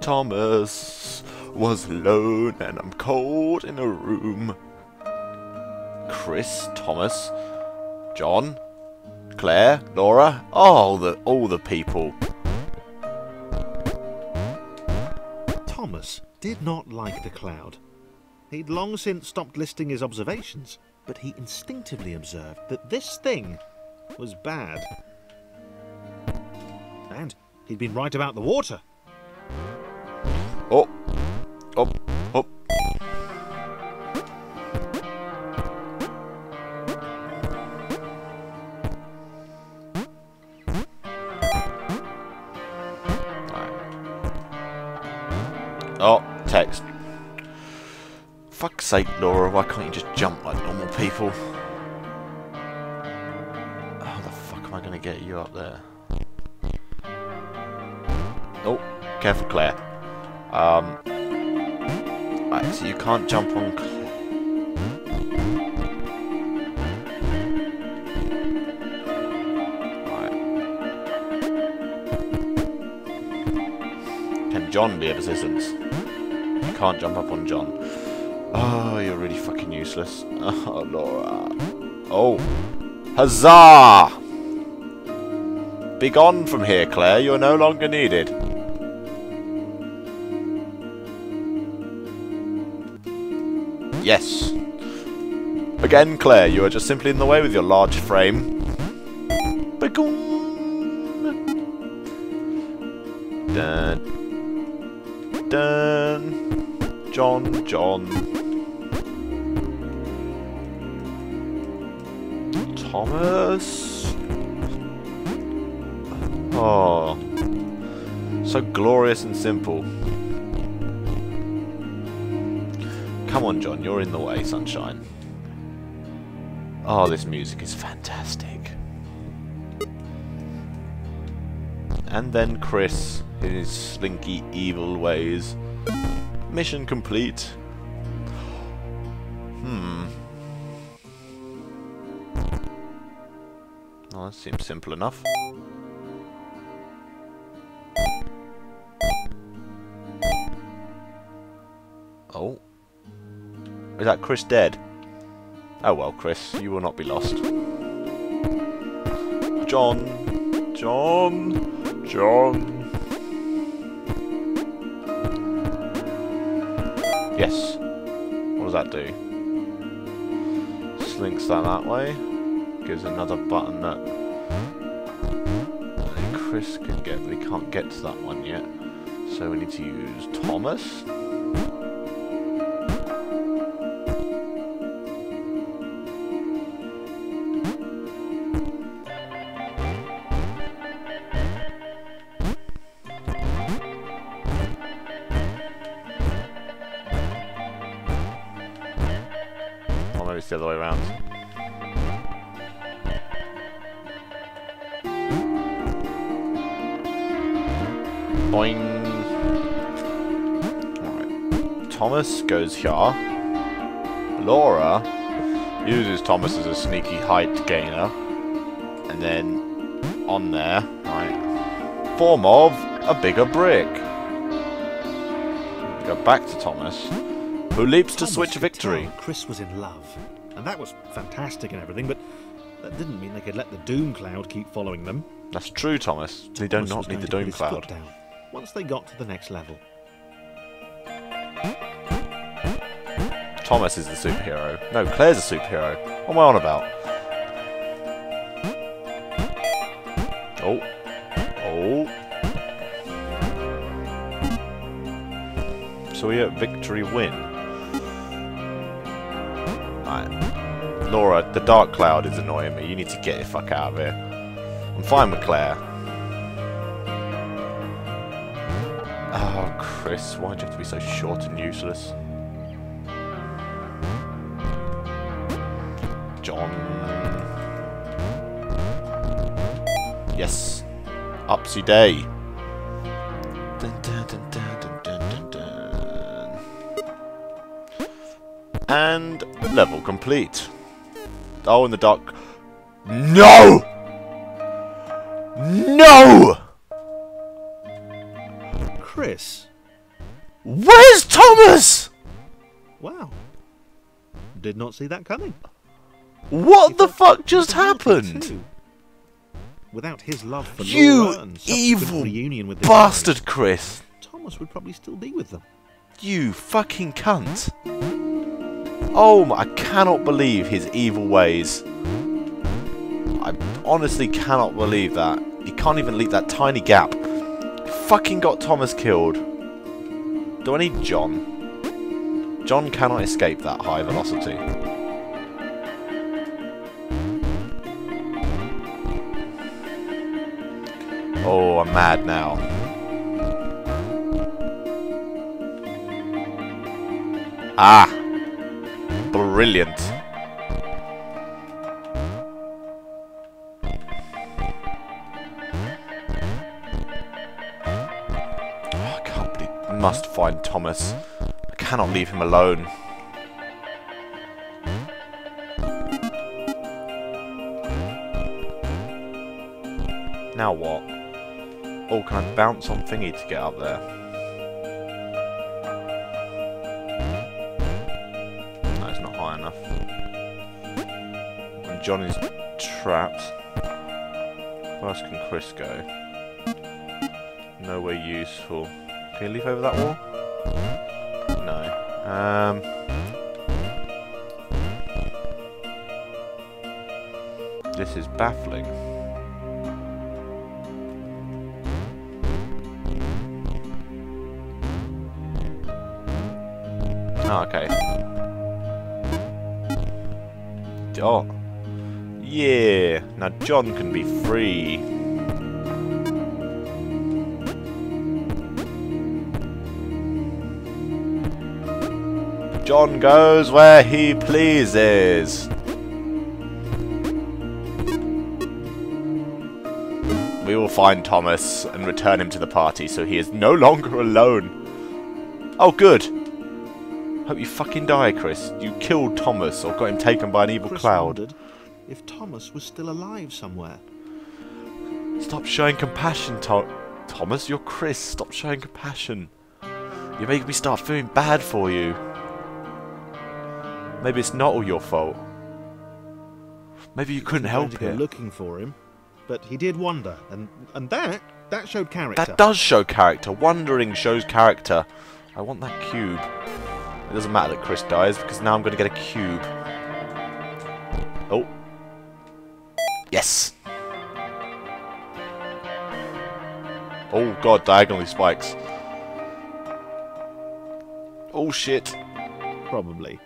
Thomas was alone and I'm cold in a room. Chris, Thomas, John, Claire, Laura, all the all the people. Thomas did not like the cloud. He'd long since stopped listing his observations, but he instinctively observed that this thing was bad. And he'd been right about the water. Sake, Laura, why can't you just jump like normal people? How the fuck am I going to get you up there? Oh, careful, Claire. Um, right, so you can't jump on... John be of assistance? Can't jump up on John. Oh, you're really fucking useless. Oh, Laura. Oh. Huzzah! Begone from here, Claire. You are no longer needed. Yes. Again, Claire, you are just simply in the way with your large frame. Begone! Dun. Dun. John, John. Thomas? Oh. So glorious and simple. Come on, John, you're in the way, sunshine. Oh, this music is fantastic. And then Chris, in his slinky evil ways. Mission complete. Seems simple enough. Oh. Is that Chris dead? Oh well, Chris, you will not be lost. John. John. John. Yes. What does that do? Slinks that that way. Gives another button that Chris can get, he can't get to that one yet. So we need to use Thomas. Or maybe it's the other way around. Boing. Alright. Thomas goes here. Laura uses Thomas as a sneaky height gainer. And then on there, right, form of a bigger brick. Go back to Thomas, who leaps to switch victory. Chris was in love, and that was fantastic and everything, but that didn't mean they could let the doom cloud keep following them. That's true, Thomas. They do Thomas not need the Doom Cloud. Once they got to the next level. Thomas is the superhero. No, Claire's a superhero. What am I on about? Oh. Oh. So we at victory win. Alright. Laura, the dark cloud is annoying me. You need to get the fuck out of here. I'm fine with Claire. Oh, Chris, why'd you have to be so short and useless? John. Yes. Upsy day. Dun, dun, dun. And level complete. Oh, in the dark. No! Did not see that coming. What He the fuck just happened? Without his love for You Laura and evil reunion with the Bastard, Chris. Thomas would probably still be with them. You fucking cunt. Oh my, I cannot believe his evil ways. I honestly cannot believe that. He can't even leave that tiny gap. Fucking got Thomas killed. Do I need John? John cannot escape that high velocity. Oh, I'm mad now. Ah! Brilliant. Oh, I can't believe... Must find Thomas. Cannot leave him alone. Now what? Oh, can I bounce on thingy to get up there? No, it's not high enough. And Johnny's trapped. Where else can Chris go? Nowhere useful. Can you leap over that wall? Um. This is baffling. Oh, okay. Oh. Yeah. Now John can be free. John goes where he pleases. We will find Thomas and return him to the party so he is no longer alone. Oh, good. Hope you fucking die, Chris. You killed Thomas or got him taken by an evil Chris cloud. if Thomas was still alive somewhere. Stop showing compassion, to Thomas. You're Chris. Stop showing compassion. You make me start feeling bad for you. Maybe it's not all your fault. Maybe you couldn't help Going to go it. looking for him, but he did wonder, and and that that showed character. That does show character. Wondering shows character. I want that cube. It doesn't matter that Chris dies because now I'm going to get a cube. Oh. Yes. Oh god, diagonally spikes. Oh shit. Probably.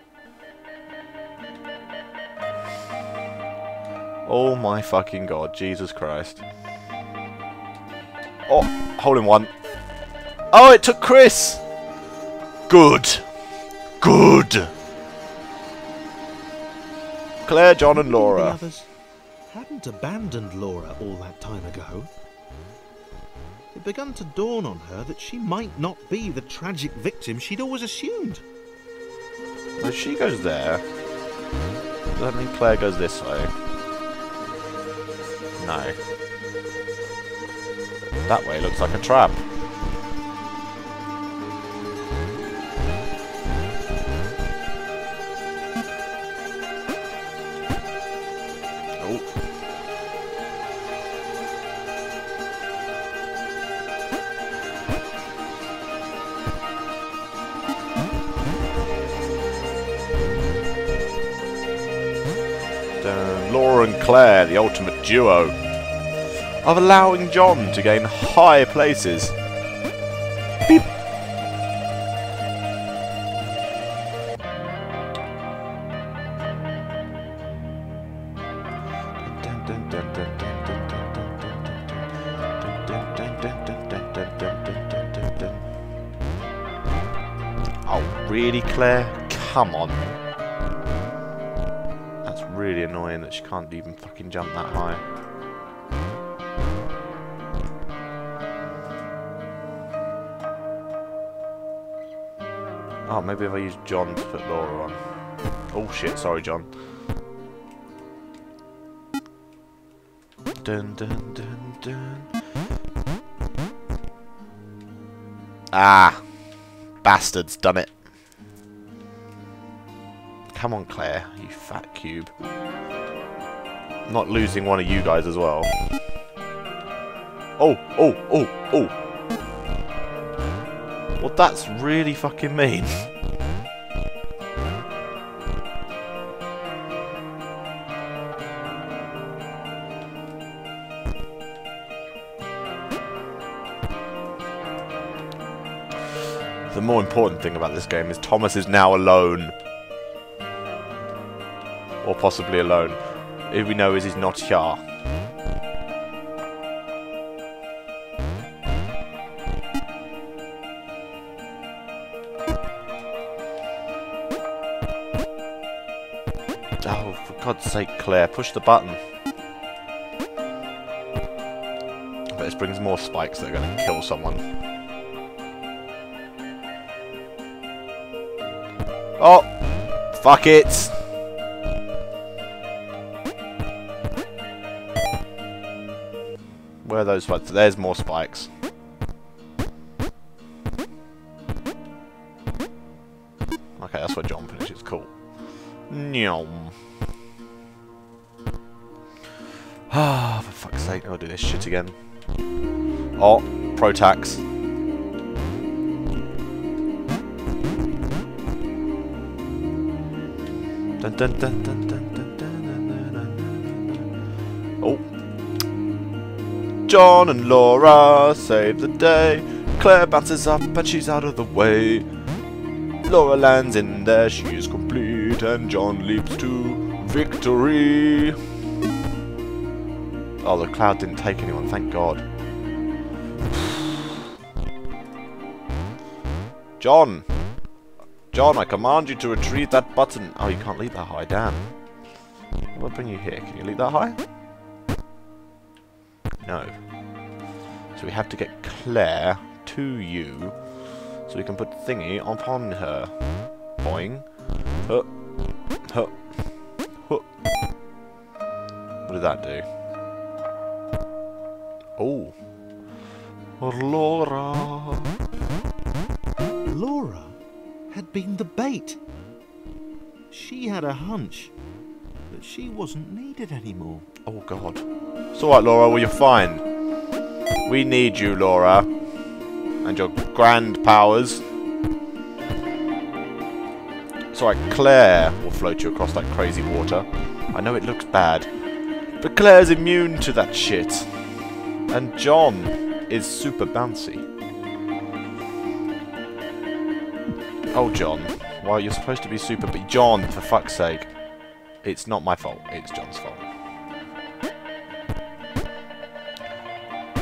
Oh my fucking god, Jesus Christ. Oh, hole in one. Oh, it took Chris! Good. Good. Claire, John and The Laura. others hadn't abandoned Laura all that time ago. It began to dawn on her that she might not be the tragic victim she'd always assumed. So she goes there. Does that mean Claire goes this way? No. That way looks like a trap. Claire, the ultimate duo, of allowing John to gain high places. Beep. Oh, really, Claire? Come on. Really annoying that she can't even fucking jump that high. Oh, maybe if I use John to put Laura on. Oh shit, sorry John. Dun dun dun dun. Ah! bastards done it. Come on, Claire, you fat cube. not losing one of you guys as well. Oh, oh, oh, oh. Well, that's really fucking mean. the more important thing about this game is Thomas is now alone. Or possibly alone. If we know is he's not here. Oh, for God's sake, Claire, push the button. But this brings more spikes that are going to kill someone. Oh! Fuck it! Are those spikes? There's more spikes. Okay, that's where John finishes. Cool. Nyom. Ah, for fuck's sake, I'll do this shit again. Oh, dun, dun, dun, dun, dun, John and Laura save the day. Claire bounces up and she's out of the way. Laura lands in there, she is complete, and John leaps to victory. Oh, the cloud didn't take anyone, thank God. John! John, I command you to retrieve that button. Oh, you can't leap that high, damn. What bring you here? Can you leap that high? No. So we have to get Claire to you, so we can put the Thingy upon her. Boing. Huh. Huh. Huh. What did that do? Oh. Laura. Laura had been the bait. She had a hunch she wasn't needed anymore. Oh god. It's alright, Laura, well, you're fine. We need you, Laura. And your grand powers. It's alright, Claire will float you across that crazy water. I know it looks bad. But Claire's immune to that shit. And John is super bouncy. Oh, John. Well, you're supposed to be super... But John, for fuck's sake. It's not my fault. It's John's fault.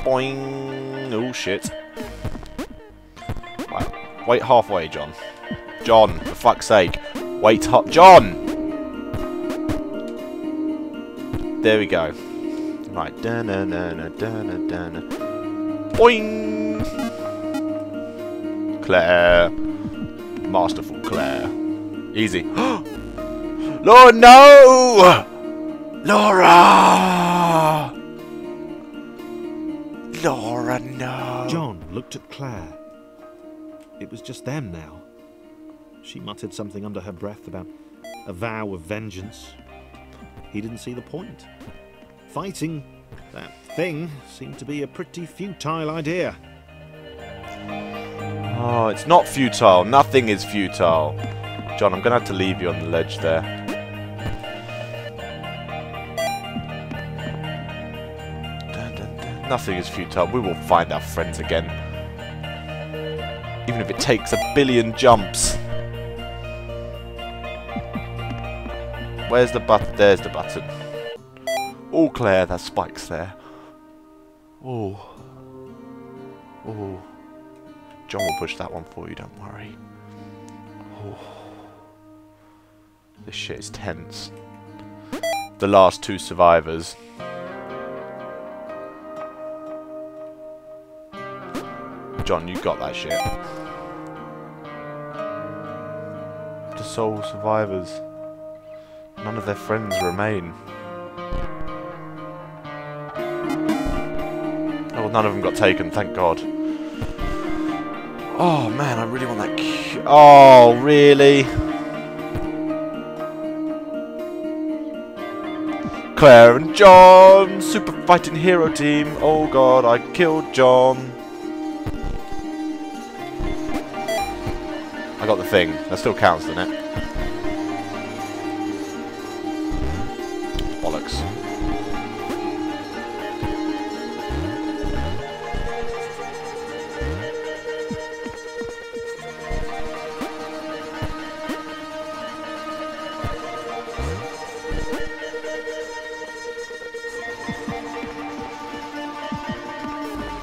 Boing. Oh, shit. Right. Wait halfway, John. John, for fuck's sake. Wait up. John! There we go. Right. Da -na -na -na -da -na -na. Boing! Claire masterful Claire. Easy. Lord, no! Laura! Laura, no! John looked at Claire. It was just them now. She muttered something under her breath about a vow of vengeance. He didn't see the point. Fighting that thing seemed to be a pretty futile idea. Oh, it's not futile. Nothing is futile. John, I'm going to have to leave you on the ledge there. Nothing is futile. We will find our friends again. Even if it takes a billion jumps. Where's the button? There's the button. Oh, Claire, that spike's there. Oh. Oh. John will push that one for you, don't worry. Oh. This shit is tense. The last two survivors. John, you got that shit. The sole survivors. None of their friends remain. Oh, none of them got taken, thank God. Oh man, I really want that. Oh, really? Claire and John, super fighting hero team. Oh god, I killed John. Thing. That still counts, doesn't it? Bollocks.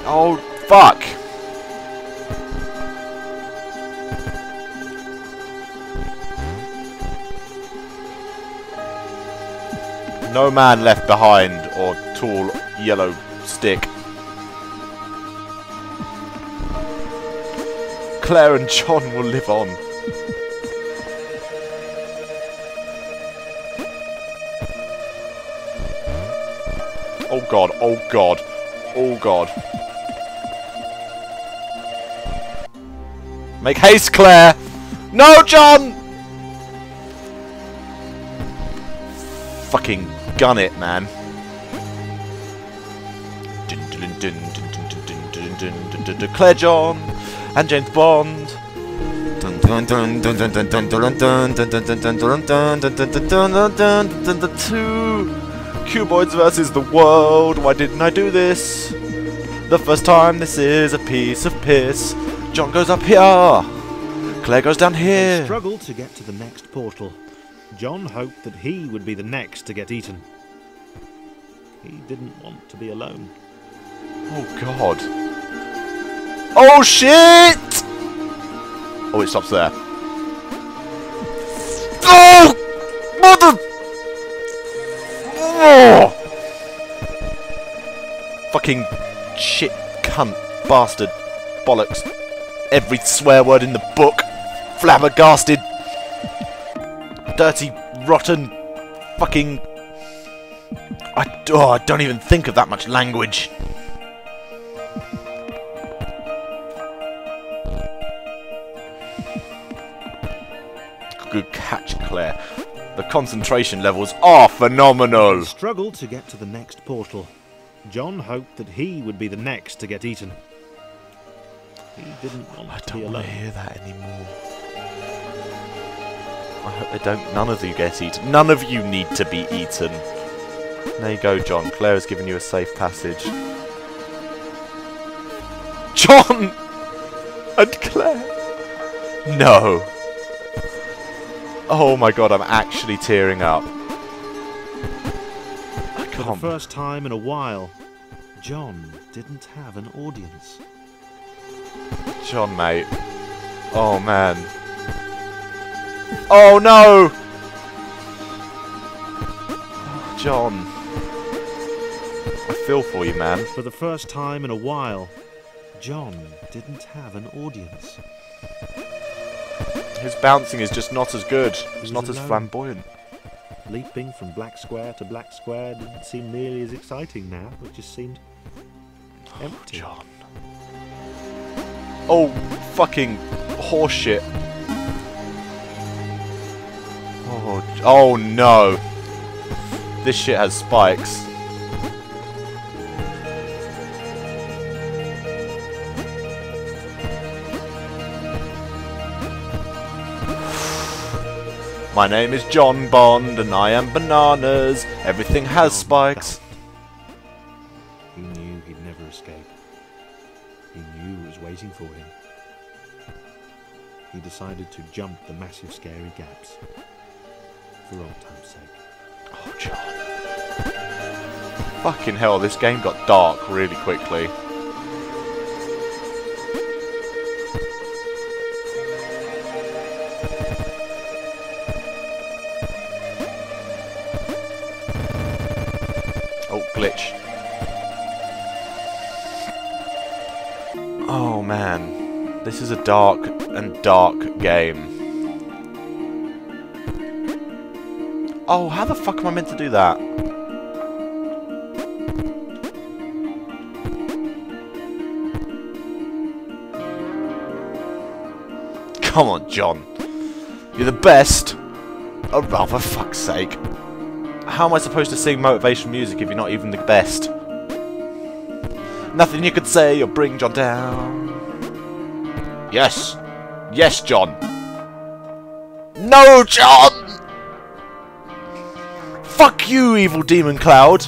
Oh, fuck! No man left behind, or tall yellow stick. Claire and John will live on. Oh god, oh god, oh god. Make haste, Claire! No, John! Fucking gun it, man. Claire John and James Bond. The Two cuboids versus the world. Why didn't I do this? The first time this is a piece of piss. John goes up here. Claire goes down here. Struggle to get to the next portal. John hoped that he would be the next to get eaten. He didn't want to be alone. Oh god. Oh shit! Oh, it stops there. Oh! Mother! Oh! Fucking shit, cunt, bastard, bollocks. Every swear word in the book. Flabbergasted. Dirty, rotten, fucking. I, oh, I don't even think of that much language. Good catch, Claire. The concentration levels are phenomenal. Struggled to get to the next portal. John hoped that he would be the next to get eaten. He didn't want I to be don't want alone. to hear that anymore. I hope they don't. None of you get eaten. None of you need to be eaten. There you go, John. Claire has given you a safe passage. John and Claire. No. Oh my god, I'm actually tearing up. I For the first time in a while, John didn't have an audience. John, mate. Oh man. Oh no! Oh, John. I feel for you, man. For the first time in a while, John didn't have an audience. His bouncing is just not as good. It's not as flamboyant. Leaping from black square to black square didn't seem nearly as exciting now. It just seemed oh, empty. John. Oh, fucking horseshit. Oh, oh no. This shit has spikes. My name is John Bond and I am bananas. Everything has spikes. He knew he'd never escape. He knew it was waiting for him. He decided to jump the massive scary gaps. For old time's sake. Oh, John. Fucking hell, this game got dark really quickly. Oh, glitch. Oh man, this is a dark and dark game. Oh, how the fuck am I meant to do that? Come on, John. You're the best. Oh, oh, for fuck's sake. How am I supposed to sing motivational music if you're not even the best? Nothing you could say or bring John down. Yes. Yes, John. No, John! Fuck you, evil demon cloud!